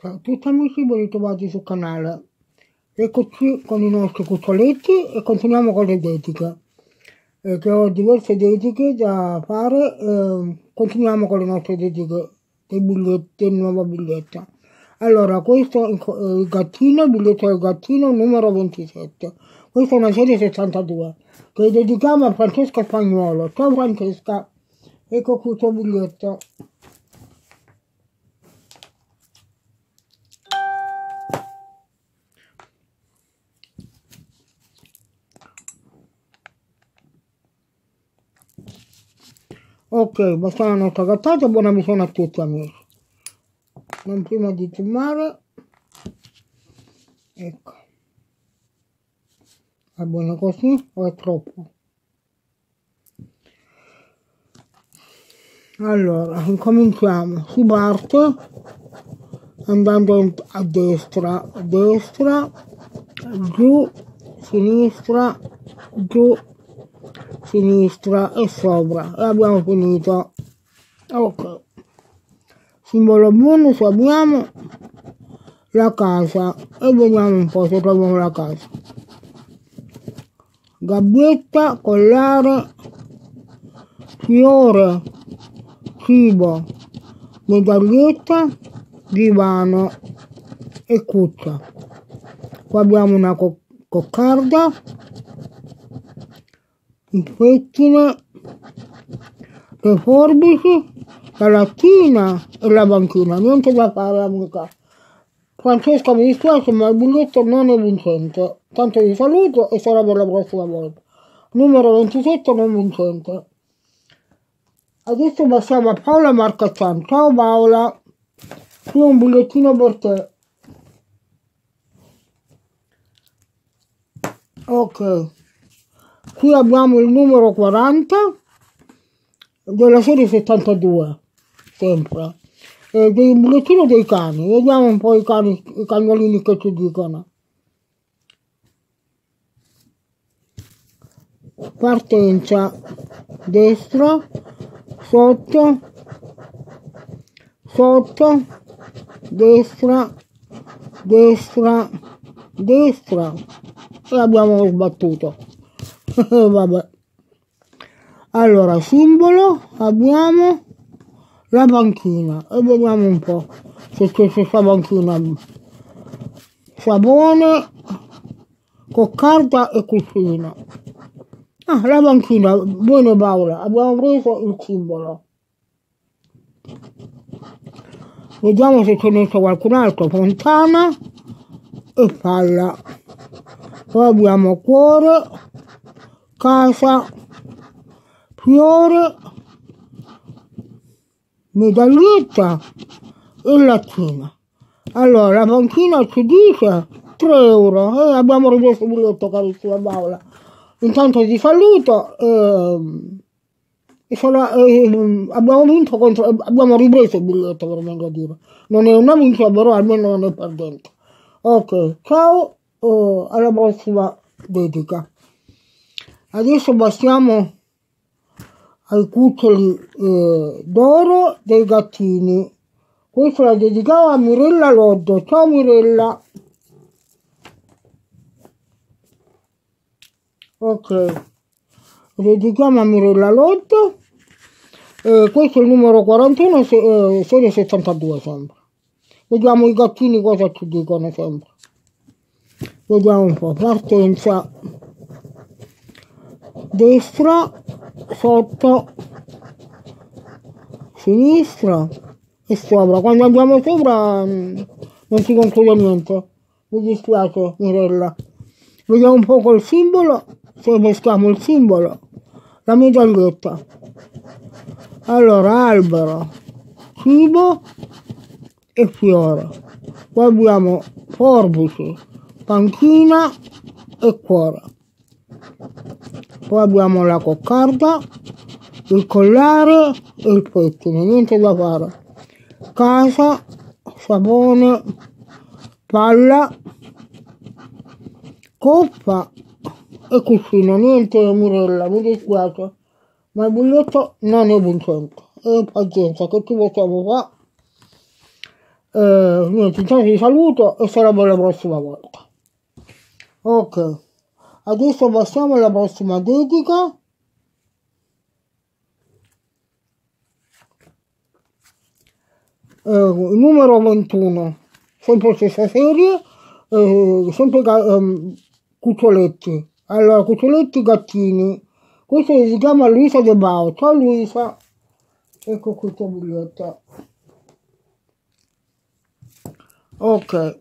Ciao tutti amici, ben sul canale. Eccoci con i nostri cuccioletti e continuiamo con le dediche. Eh, che ho diverse dediche da fare, eh, continuiamo con le nostre dediche dei biglietti, del nuovo biglietto. Allora, questo è il gattino, il biglietto del gattino numero 27. Questa è una serie 62 che dedichiamo a Francesca Spagnuolo. Ciao Francesca, ecco qui il tuo biglietto. Ok, basta la nostra gattata, buona visione a tutti amici. Non prima di zoomare. Ecco. Va bene così o è troppo? Allora, incominciamo. Si parte andando a destra, a destra, giù, sinistra, giù, sinistra e sopra. E abbiamo finito. Ok. Simbolo bonus abbiamo la casa e vediamo un po' se troviamo la casa. Gabbietta collare fiore cibo medaglietta divano e cuccia. Qua abbiamo una co coccarda il pettine, le forbici, la lattina e la banchina. Niente da fare, amica. Francesca, mi dispiace, ma il biglietto non è vincente. Tanto vi saluto e sarà per la prossima volta. Numero 27 non vincente. Adesso passiamo a Paola Marcaccian. Ciao Paola, qui un bigliettino per te. Ok. Qui abbiamo il numero 40 della serie 72, sempre. E del bollettino dei cani. Vediamo un po' i cani, i cagnolini che ci dicono. Partenza destra, sotto, sotto, destra, destra, destra e abbiamo sbattuto. vabbè. Allora simbolo abbiamo la banchina. E vediamo un po' se c'è questa banchina. Sapone coccarda e cuscino ah la banchina. Bene Paola abbiamo preso il simbolo. Vediamo se ce n'è qualcun altro. Fontana e palla. Poi abbiamo cuore casa, fiore, medaglietta e latina. Allora, la panchina ci dice 3 euro e abbiamo ripreso il biglietto carissima Paola. Intanto ti saluto eh, e sarà, eh, abbiamo vinto contro, abbiamo ripreso il biglietto per meglio dire. Non è una vincita però almeno non è perdente. Ok, ciao, eh, alla prossima dedica. Adesso passiamo ai cuccioli eh, d'oro dei gattini. Questo la dedicavo a Mirella Loddo. Ciao Mirella. Ok. Dedichiamo a Mirella Loddo. Eh, questo è il numero 41, se, eh, serie 72 sempre. Vediamo i gattini cosa ci dicono sempre. Vediamo un po'. Partenza destra, sotto, sinistra e sopra. Quando andiamo sopra mm, non si conclude niente. Mi dispiace Mirella. Vediamo un po' col simbolo, se peschiamo il simbolo, la medaglietta. Allora, albero, cibo e fiore. Poi abbiamo forbici, panchina e cuore poi abbiamo la coccarda il collare e il pettine niente da fare. Casa sapone palla coppa e cuscino niente Mirella mi dispiace ma il biglietto non è vincente e pazienza che ci possiamo fare? Eh, niente, intanto vi saluto e sarebbe la prossima volta. Ok, adesso passiamo alla prossima dedica. Eh, numero 21, sempre stessa serie, eh, sempre um, cuccioletti. Allora, cuccioletti gattini. Questo si chiama Luisa De Bao. Ciao Luisa. Ecco tuo biglietto. Ok.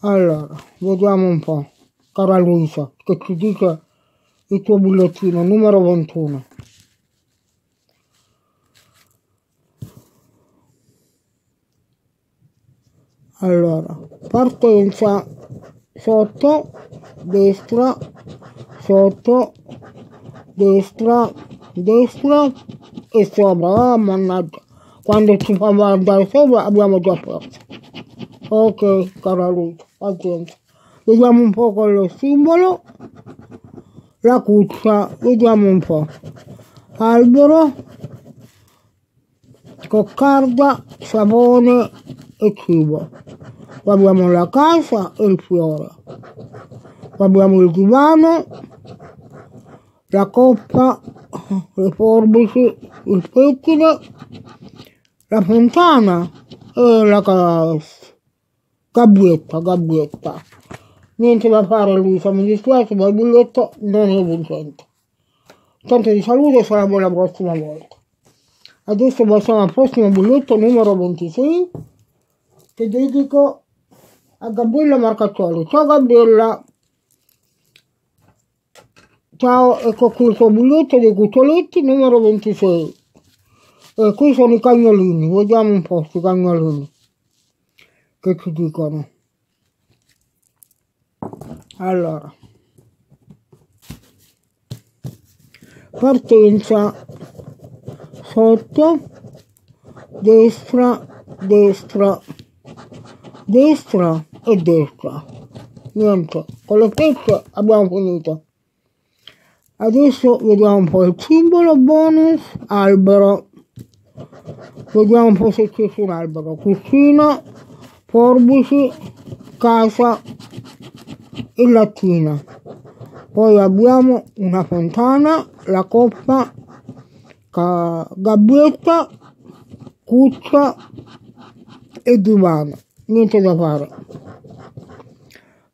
Allora, vediamo un po'. Cara Luisa, che ci dice il tuo bollettino numero 21. Allora, partenza sotto, destra, sotto, destra, destra e sopra. Ah, mannaggia, quando ci fa andare sopra abbiamo già perso. Ok, cara Luisa, pazienza. Vediamo un po' con lo simbolo. La cuccia, vediamo un po'. Albero, coccarda, sapone e cibo. Abbiamo la casa e il fiore. Abbiamo il divano, la coppa, le forbici, il pettine, la fontana e la gabbietta, gabbietta. Niente da fare Luisa, mi dispiace ma il biglietto non è vincente. Tanto ti saluto e saremo la prossima volta. Adesso passiamo al prossimo biglietto numero 26 che dedico a Gabriella Marcaccioli. Ciao Gabriella! Ciao, ecco qui il tuo biglietto dei cuccioletti numero 26. E qui sono i cagnolini, vediamo un po' questi cagnolini che ci dicono. Allora, partenza sotto, destra, destra, destra e destra. Niente, con le frecce abbiamo finito. Adesso vediamo un po' il simbolo bonus, albero. Vediamo un po' se c'è un albero. Cucina, forbici, casa e lattina. Poi abbiamo una fontana, la coppa, gabbietta, cuccia e divano. Niente da fare.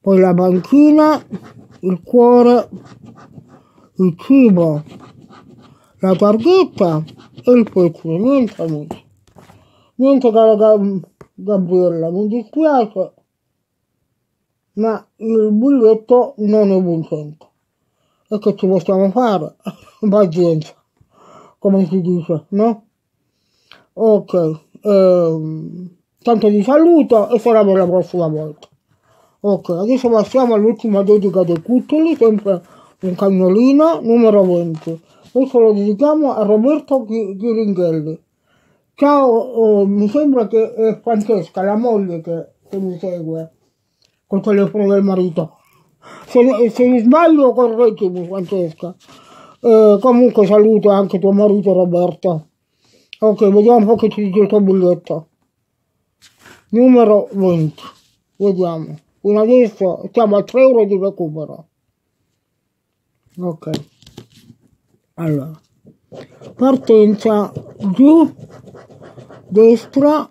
Poi la banchina, il cuore, il cibo, la targhetta e il pettine. Niente amici. Niente cara Gabriella, mi dispiace, ma il biglietto non è vincente. E che ci possiamo fare? Pazienza, come si dice, no? Ok, ehm, tanto vi saluto e sarà per la prossima volta. Ok, adesso passiamo all'ultima dedica dei cuccioli, sempre un cagnolino, numero 20. Questo lo dedichiamo a Roberto Ghiringhelli. Ciao, oh, mi sembra che è Francesca, la moglie che, che mi segue col telefono del marito. Se, se mi sbaglio correggimi Francesca. Eh, comunque saluto anche tuo marito Roberto. Ok, vediamo un po' che ci dice il tuo biglietto. Numero 20. Vediamo. Fino adesso siamo a 3 euro di recupero. Ok. Allora. Partenza giù destra,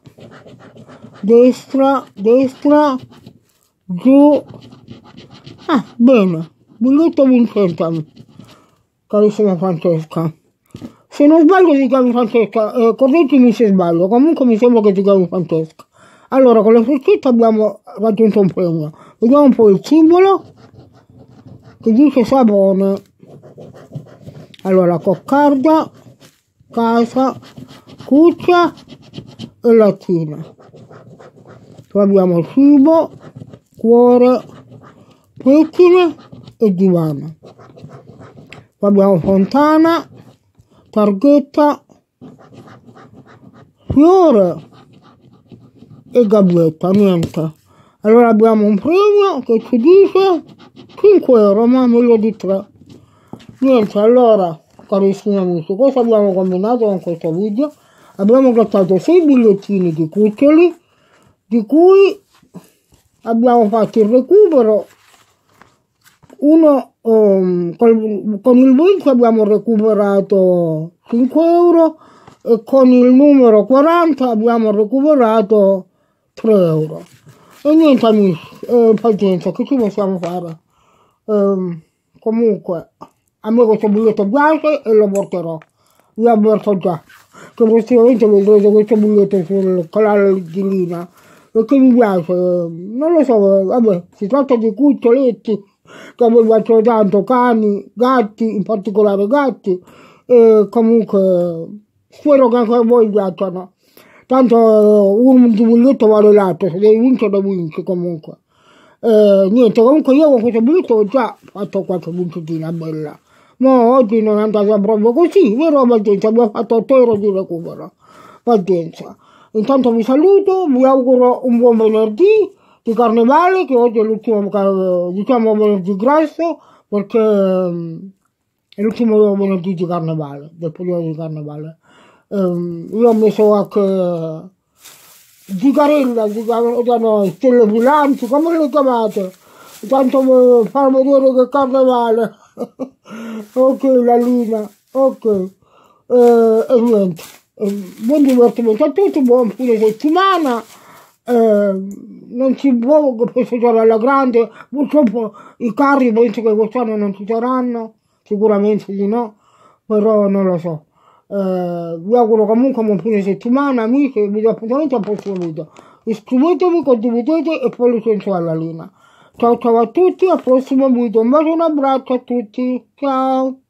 destra, destra, giù. Ah, bene, biglietto vincente, carissima Francesca. Se non sbaglio ti chiami Francesca, eh, correggimi se sbaglio, comunque mi sembra che ti chiami Francesca. Allora, con le freccette abbiamo raggiunto un premio. Vediamo un po' il simbolo che dice sapone. Allora, coccarda, casa, cuccia e lattina. Poi abbiamo cibo, cuore, pettine e divano. Poi abbiamo fontana, targhetta, fiore e gabbietta, niente. Allora abbiamo un premio che ci dice 5 euro, ma meglio di 3. Niente, allora carissimi amici, questo abbiamo combinato con questo video. abbiamo grattato sei bigliettini di cuccioli, di cui abbiamo fatto il recupero, uno um, con, con il Wink abbiamo recuperato 5 euro e con il numero 40 abbiamo recuperato 3 euro. E niente amici, eh, pazienza, che ci possiamo fare? Eh, comunque, a me questo biglietto piace e lo porterò. Vi avverto già che prossimamente vedrete questo biglietto sul canale di Lina perché mi piace, non lo so, vabbè, si tratta di cuccioletti che piacciono tanto, cani, gatti, in particolare gatti, e comunque spero che anche a voi piacciono. Tanto un biglietto vale l'altro, se devi vincere vinci comunque. Eh, niente, comunque io con questo biglietto ho già fatto qualche vincitina bella. Ma oggi non è andata proprio così, vero Pazienza? Abbiamo fatto 8 euro di recupero. Pazienza. Intanto vi saluto, vi auguro un buon venerdì di carnevale, che oggi è l'ultimo, diciamo, venerdì grasso, perché ehm, è l'ultimo venerdì di carnevale, del periodo di carnevale. Um, io ho messo anche Zigarella, Zigarella, stelle bilanci, come le chiamate? Tanto per far vedere che carnevale. ok, la luna, ok. Eh, e niente buon divertimento a tutti, buon fine settimana. Eh, non si può festeggiare alla grande, purtroppo i carri penso che quest'anno non ci saranno, sicuramente di no, però non lo so. Eh, vi auguro comunque un buon fine settimana, amici, vi do appuntamento al prossimo video. Iscrivetevi, condividete e pollice su alla linea. Ciao ciao a tutti, al prossimo video, un bacio e un abbraccio a tutti, ciao!